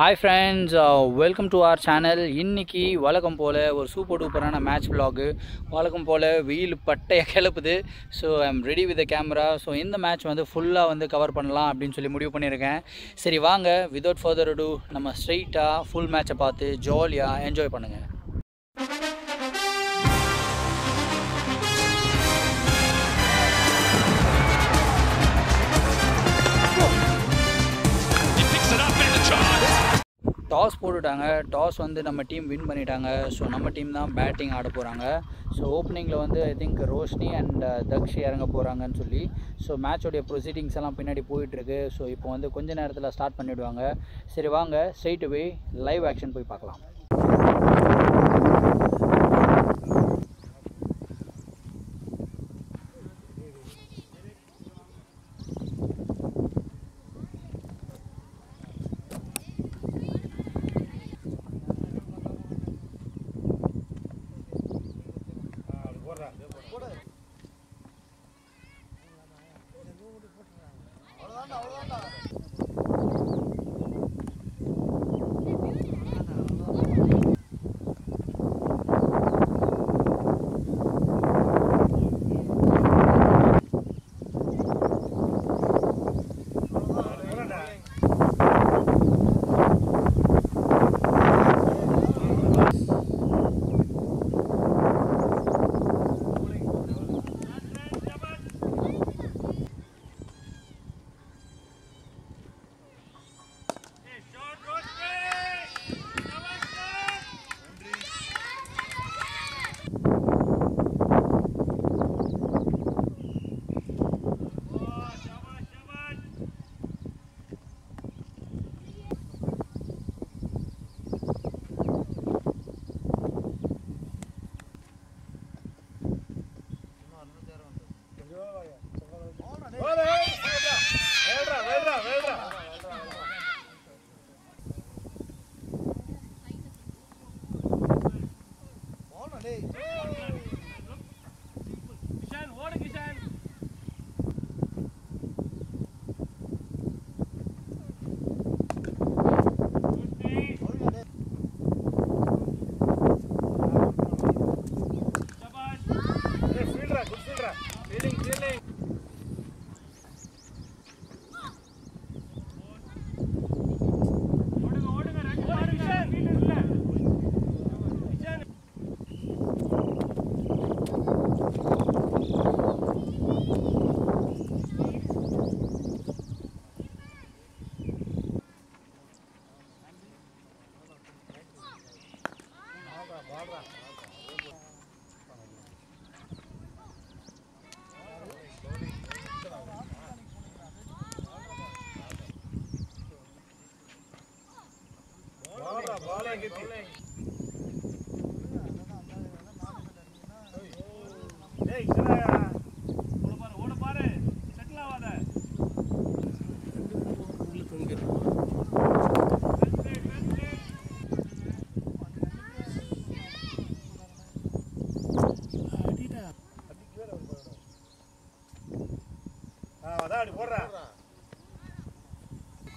Hi friends welcome to our channel இன்றைக்கி வழக்கம் போல் ஒரு சூப்பர் டூப்பரான மேட்ச் விலாகு வழக்கம் போல் வெயில் பட்டைய கிளப்புது. So I am ready with camera so இந்த மேட்ச் வந்து ஃபுல்லாக வந்து கவர் பண்ணலாம் அப்படின்னு சொல்லி முடிவு பண்ணியிருக்கேன். சரி வாங்க. விதவுட் ஃபர்தர் டூ நம்ம ஸ்ட்ரெயிட்டாக ஃபுல் மேட்சை பார்த்து ஜாலியாக என்ஜாய் பண்ணுங்கள் டாஸ் போட்டுட்டாங்க. டாஸ் வந்து நம்ம டீம் வின் பண்ணிட்டாங்க. ஸோ நம்ம டீம் தான் பேட்டிங் ஆட போகிறாங்க ஸோ ஓப்பனிங்கில் வந்து I think Roshini and uh, Daksh இறங்க போகிறாங்கன்னு சொல்லி ஸோ மேட்சோடைய ப்ரொசீடிங்ஸ் எல்லாம் பின்னாடி போயிட்டுருக்கு. ஸோ இப்போ வந்து கொஞ்ச நேரத்தில் ஸ்டார்ட் பண்ணிவிடுவாங்க சரி வாங்க ஸ்ட்ரெயிட் வே லைவ் ஆக்ஷன் போய் பார்க்கலாம்.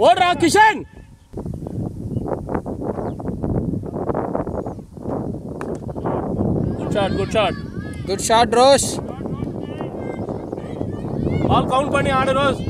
Odd Kishan. Good shot good shot good shot रोज बॉल काउंट पड़ी आड़ रोज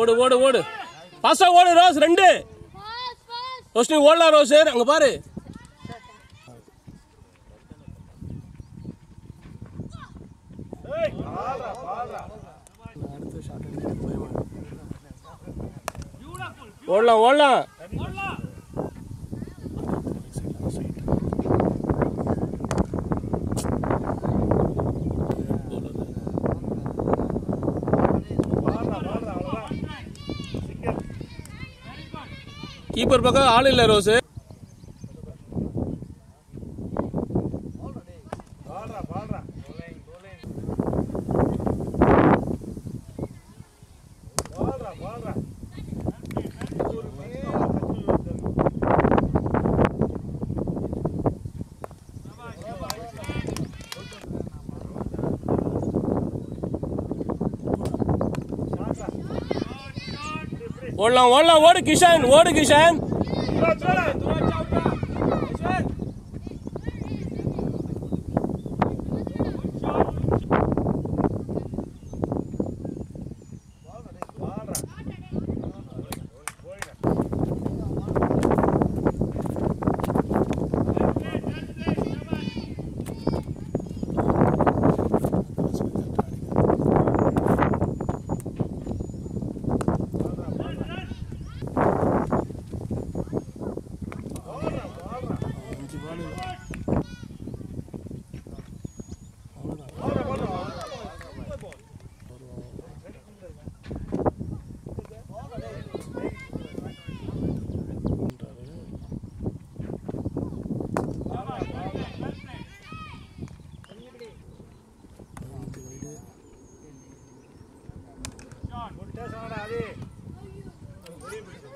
ஓடு ஓடு ஓடு. பாசா ஓடு ரோஸ் ரெண்டு. ரோஷினி ஓடலாம் ரோஸ் அங்க பாரு. ஓடலாம் ஓடலாம். கீப்பர் பக்கம் ஆள் இல்ல ரோஸ். ஓடலாம் ஓடலாம். ஓடு கிஷான் ஓடு கிஷான்.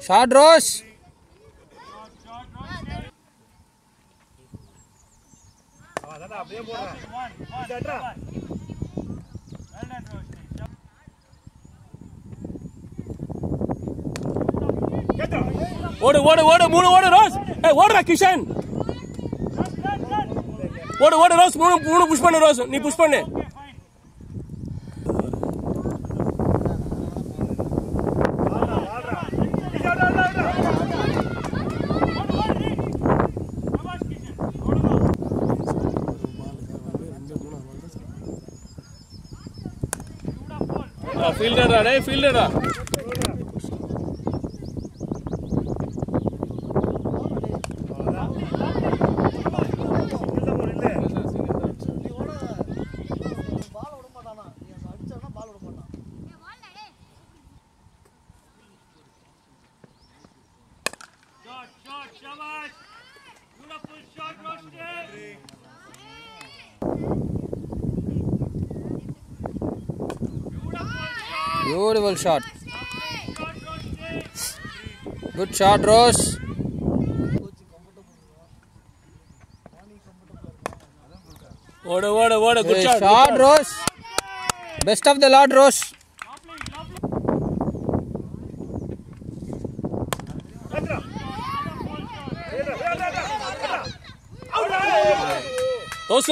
ஷார்ட் ரோஸ் ஓடு ஓடு ஓடு மூணு ஓடு ரோஸ் ஏய் ஓடுறா கிஷன் ஓடு ஓடு ரோஸ் மூணு மூணு புஷ் பண்ணு ரோஸ் நீ புஷ் பண்ணு फील्डर है फील्डर है beautiful shot good shot Rose ஓடு ஓடு ஓடு good shot shot Rose best of the lot Rose Rose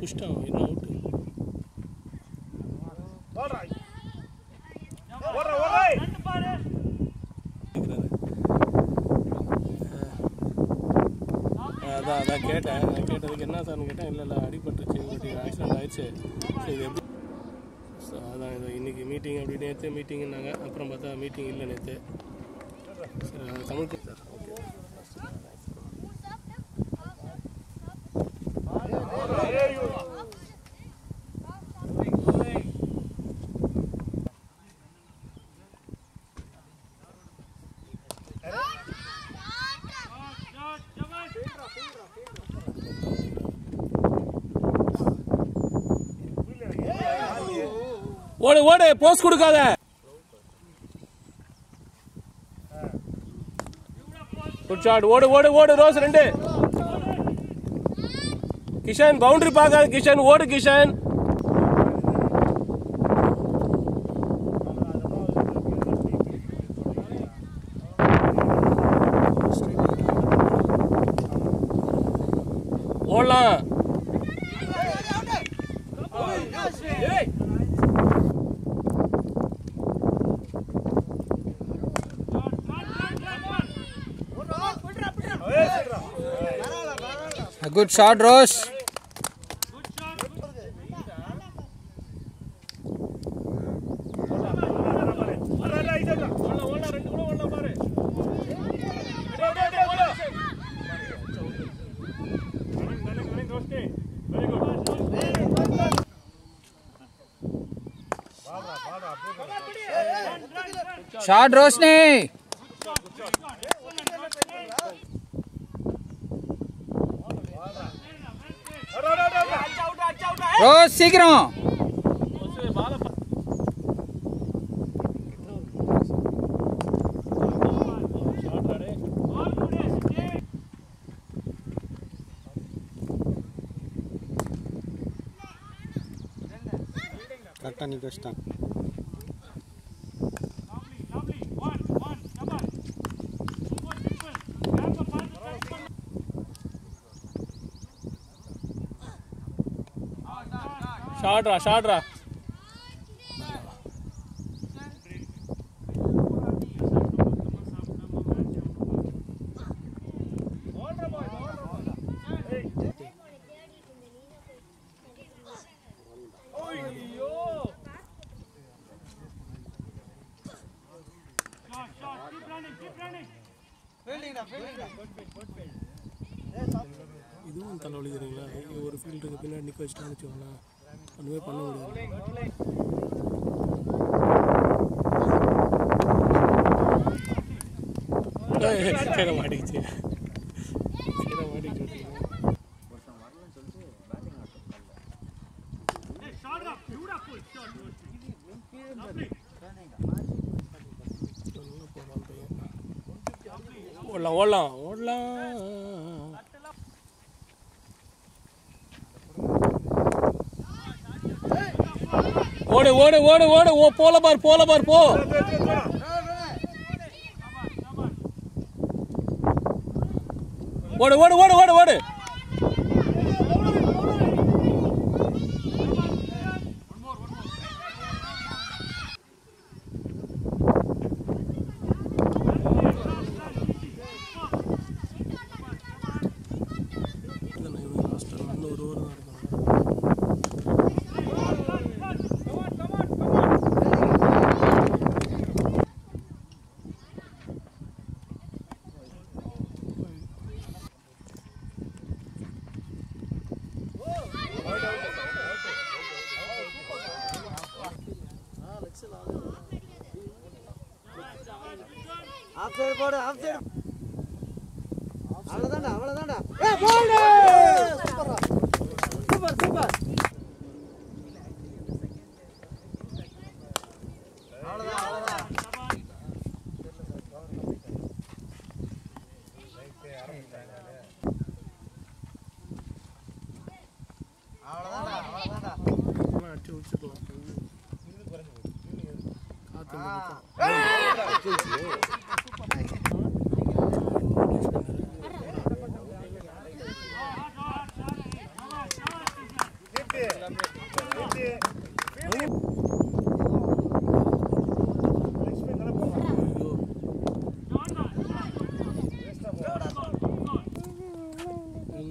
புஷ்டா என்ன அவுட் அதான் அதான் கேட்டேன். நான் கேட்டதுக்கு என்ன சார்னு கேட்டேன். இல்லை இல்லை அடிபட்டுருச்சு. இப்படி ஆக்சிடென்ட் ஆயிடுச்சு. சரி இது எப்படி ஸோ அதான் இது. இன்றைக்கி மீட்டிங் அப்படி நேற்று மீட்டிங்னாங்க அப்புறம் பார்த்தா மீட்டிங் இல்லை நேற்று சரி Tamil sir okay Shot, Shabash. Post கொடுக்காத. குட் ஷாட் ஓடு ஓடு ஓடு. ரோஸ் ரெண்டு. கிஷன் பவுண்டரி பார்க்காத. கிஷன் ஓடு Kishan. Good shot, Rosh. Shot Roshni Ô, Sigrão! நிற்க வச்சிட்டான் ஷாட்ரா ஷாட்ரா. இதுவும் தலைவலிக்கிறீங்களா ஒரு ஃபீல்டுக்கு பின்னாடி நிற்க வச்சுட்டான்னு வச்சுக்கோங்களேன். ஒன்றுமே பண்ண முடியாது சரி மாட்டிக்கிச்சு. சரி மாட்டிக்கிச்சு. ஓடலாம் ஓடலாம். ஓடு ஓடு ஓடு. ஓ போல பார் போல பார் போ. ஓடு ஓடு ஓடு ஆஃப் சைடு போடு. ஆஃப் சைடு அவ்வளோதான்டா அவ்வளோதான்டா சூப்பர் சூப்பர் அவ்வளோதான் அவ்வளோதான் அடிச்சு காற்று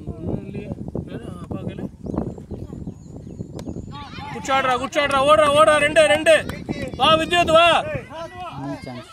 ஒன்றும் இல்லையே வேற அப்பா கையில் குச்சாடுறா குச்சாடுறா ஓடுறா ஓடுறா ரெண்டு ரெண்டு. வா வித்யுத் வா. நீ chance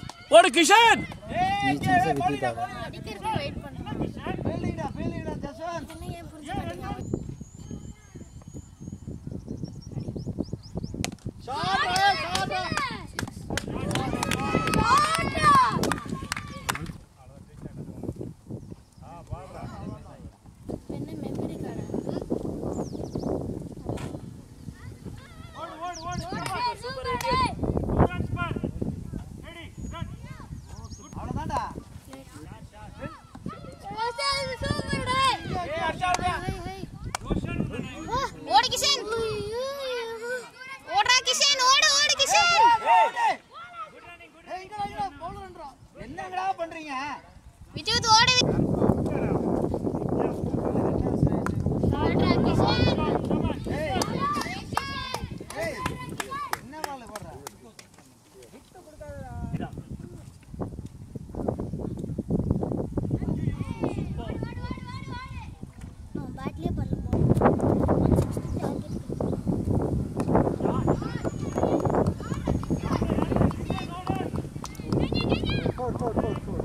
forward, forward, forward.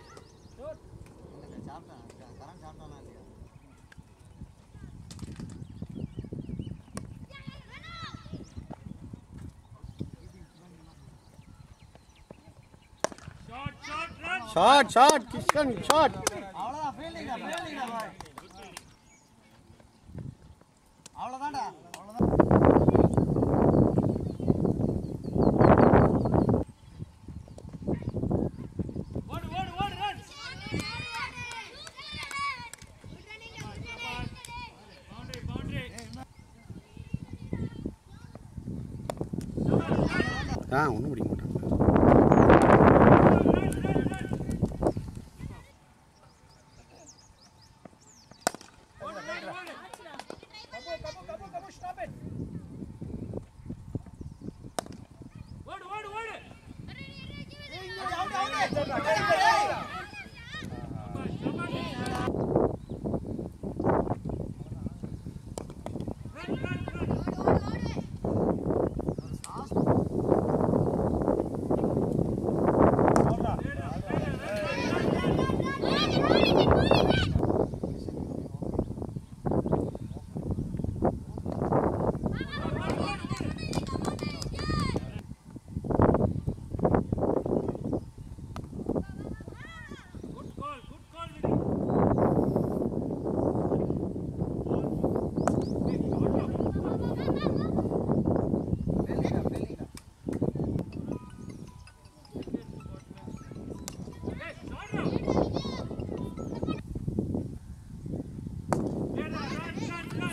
Shot shot Kishan shot அவ்வளவுதான் ஃபீல்டிங்டா ஃபீல்டிங்டா பாய் அவ்வளவுதான்டா அவ்வளவுதான். ஆ ஒன்றும் பிடிக்க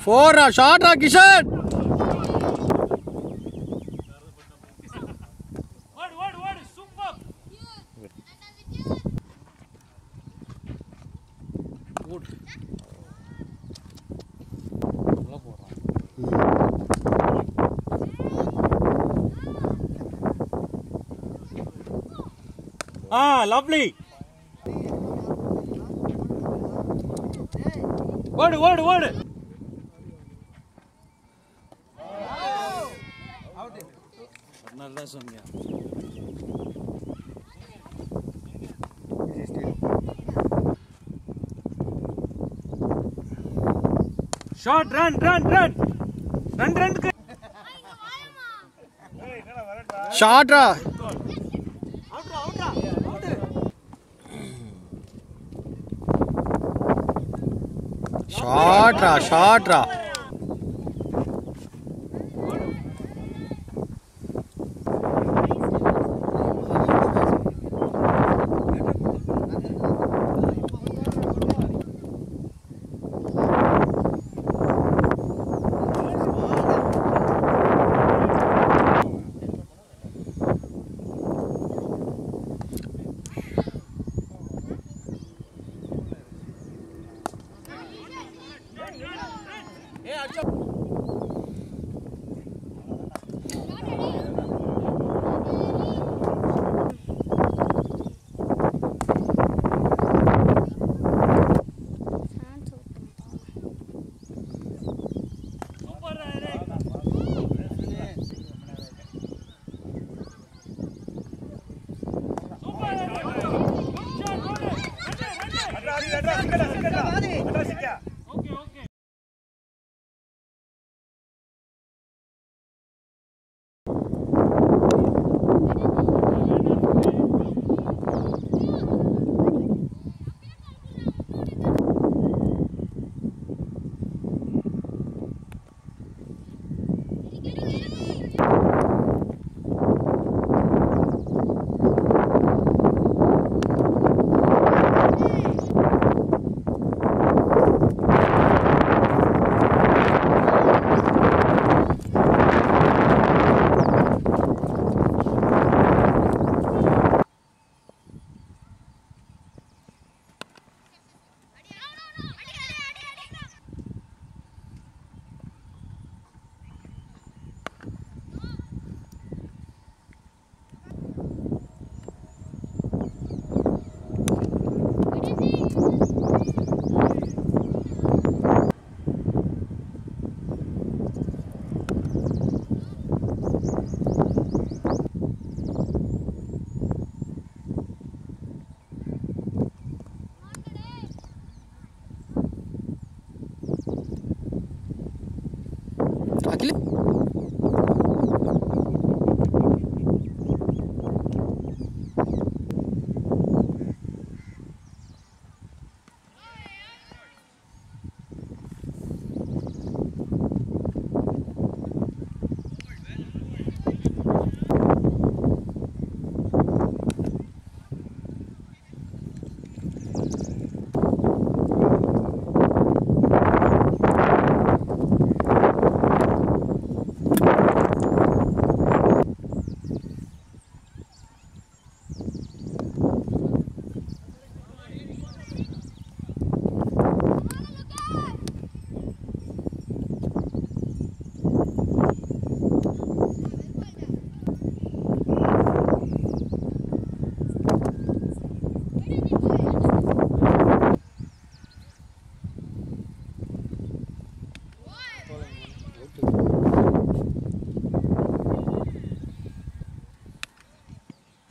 ஃபோரா ஷாட்ரா Kishan One, one, one. Super. अर्धा सम गया shot run run run run run shot रा शॉट रा शॉट रा 예, 야, 앞쪽.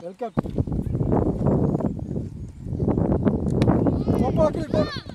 Welcome. Papa, on.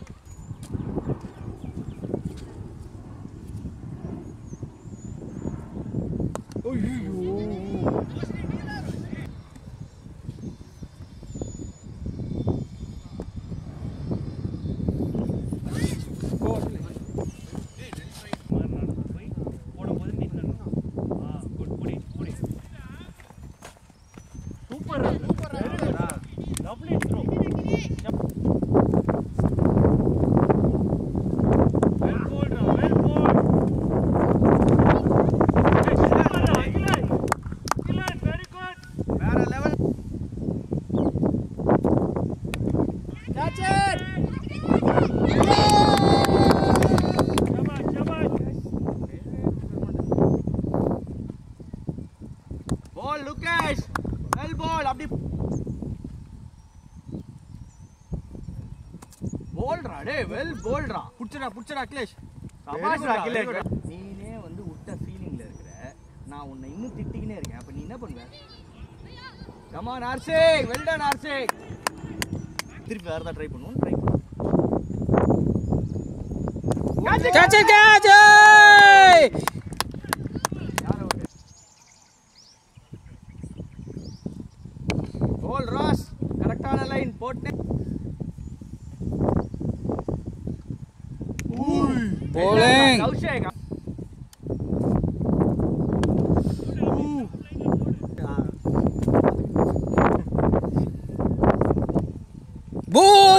போல்ரா டேய் வெல் போல்ரா புடிச்சடா புடிச்சடா அகிலேஷ். சபாஷ்டா அகிலேஷ். நீனே வந்து விட்ட ஃபீலிங்ல இருக்கிற நான் உன்னை இன்னும் திட்டிக்கினே இருக்கேன். அப்ப நீ என்ன பண்ணுவ? Come on Archik well done Archik திருப்பி வேறு ஏதாவது ட்ரை பண்ணுவோம். ட்ரை பண்ணுவோம்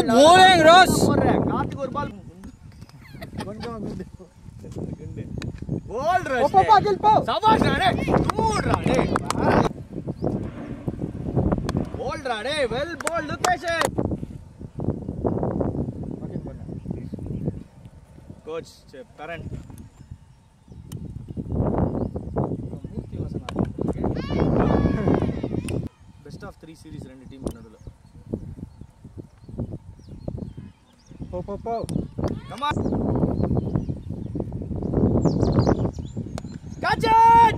boring, Ross. Ball, Ross. Papa, Gilpo. Sabah, Rane. Dude, Rane. Ball, Rane. Well, ball, Lukesh. Coach, parent. best of 3 series rendu team nadula Go, go, go. Come on. Catch it!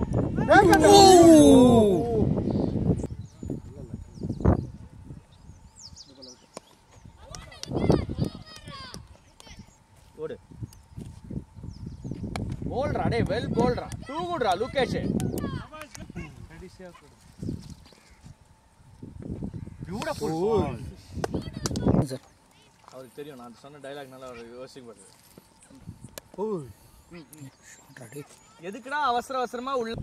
Whoa! Good. Bold, ra, well bold. Too good, ra. Look at it. Beautiful. Good. Sir. அவருக்கு தெரியும். நான் சொன்ன டைலாக்னால அவர் யோசிக்க எதுக்குடா அவசர அவசரமா உள்ள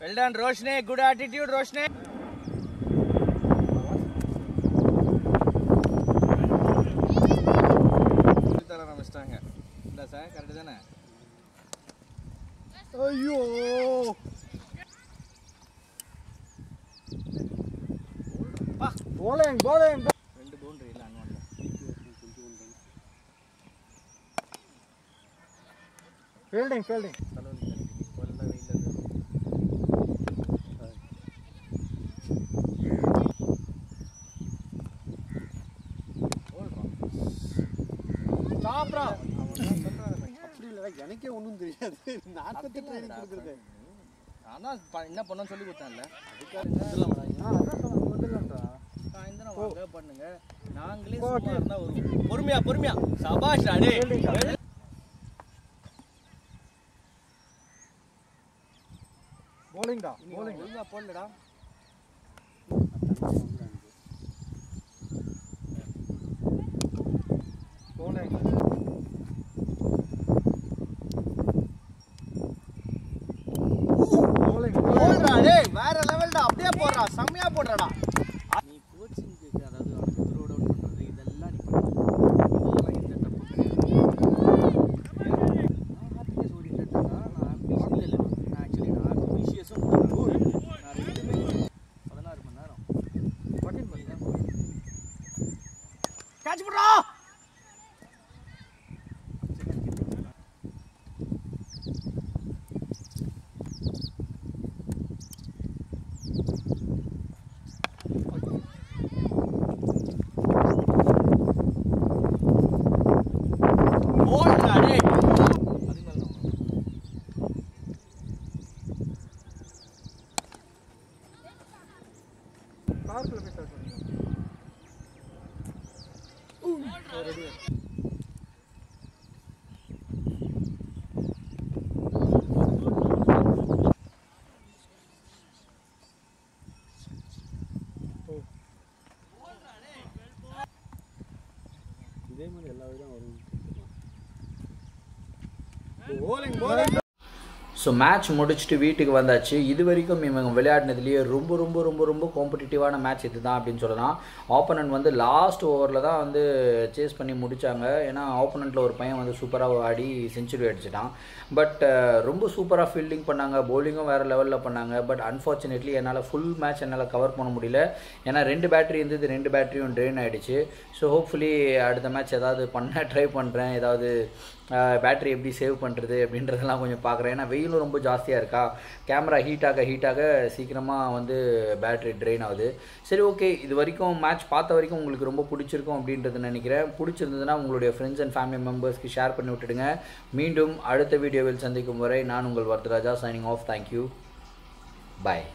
well done ரோஷனே. குட் ஆட்டிடியூட் ரோஷனே தர ஆரம்பிச்சிட்டாங்க இல்லை சார் கரெக்டு தானே ஐயோ போலேங் போலேங் ரெண்டு பவுண்டரி இல்லை அன்வான்ல ஃபீல்டிங் ஃபீல்டிங் தலைவலி தலைக்கு கொல்ல வெயில இருந்து ஸ்டாப்ரா அப்படி இல்லை எனக்கே ஒன்றும் தெரியாது நாற்பத்தி ட்ரைனிங் நான் தான் ப- என்ன பண்ணணும்னு சொல்லி கொடுத்தேன்ல வந்துடலாம்டா பண்ணுங்க. நாங்களே சும்மா இருந்தா வருவோம் பொறுமையா பொறுமையா. சபாஷ் அடே போலிங்டா போலிங் ஒழுங்கா போடலடா போலிங் போலிங் போடுறா டேய் வேற லெவல்டா அப்படியே போடுறா செம்மையா போடுறடா நீ கோச்சிங்க்கு அதாவது அவனுக்கு த்ரோ டவுன் பண்றது இதெல்லாம் நீ பண்ணு. இதெல்லாம் எந்த தப்பு கிடையாது நான் ஹாப்பியாக சொல்லிட்டேன்டா நான் ambitious இல்ல, இல்ல. நான் ஆக்சுவலி நான் ambitious-உம் கூட. நான் ரெண்டுமே பதினாறு மணி நேரம் கேட்ச் பண்ணுறா போடுறா டேய் அது மேல தான் பார்க்கில் போய் ஸ்டார்ட் பண்ணுங்க இதே மாதிரி எல்லா விதம் வரும் போலிங் போலிங் ஸோ மேட்ச் முடிச்சுட்டு வீட்டுக்கு வந்தாச்சு. இது வரைக்கும் இவங்க விளையாடினதுலேயே ரொம்ப ரொம்ப ரொம்ப ரொம்ப காம்படிட்டிவான மேட்ச் இது தான் அப்படின்னு சொல்லலாம். ஆப்போனண்ட் வந்து லாஸ்ட் ஓவரில் தான் வந்து சேஸ் பண்ணி முடித்தாங்க ஏன்னா ஆப்போனண்ட்டில் ஒரு பையன் வந்து சூப்பராக ஆடி செஞ்சுரி அடிச்சிட்டான். பட் ரொம்ப சூப்பராக ஃபீல்டிங் பண்ணாங்க. பவுலிங்கும் வேறு லெவலில் பண்ணாங்க. பட் அன்ஃபார்ச்சுனேட்லி என்னால் ஃபுல் மேட்ச் என்னால் கவர் பண்ண முடியல. ஏன்னா ரெண்டு பேட்டரி இருந்தது. ரெண்டு பேட்டரியும் ட்ரெயின் ஆகிடுச்சு ஸோ ஹோப்ஃபுல்லி அடுத்த மேட்ச் ஏதாவது பண்ண ட்ரை பண்ணுறேன் ஏதாவது பேட்டரி எப்படி சேவ் பண்ணுறது அப்படின்றதெல்லாம் கொஞ்சம் பார்க்குறேன். ஏன்னா வெயிலும் ரொம்ப ஜாஸ்தியாக இருக்கா? கேமரா ஹீட்டாக ஹீட்டாக சீக்கிரமாக வந்து பேட்டரி ட்ரெயின் ஆகுது. சரி ஓகே இது வரைக்கும் மேட்ச் பார்த்த வரைக்கும் உங்களுக்கு ரொம்ப பிடிச்சிருக்கும் அப்படின்றது நினைக்கிறேன். பிடிச்சிருந்ததுன்னா உங்களுடைய ஃப்ரெண்ட்ஸ் அண்ட் ஃபேமிலி மெம்பர்ஸ்க்கு ஷேர் பண்ணி விட்டுடுங்க. மீண்டும் அடுத்த வீடியோவில் சந்திக்கும் வரை நான் உங்கள் Varadharaja signing off thank you bye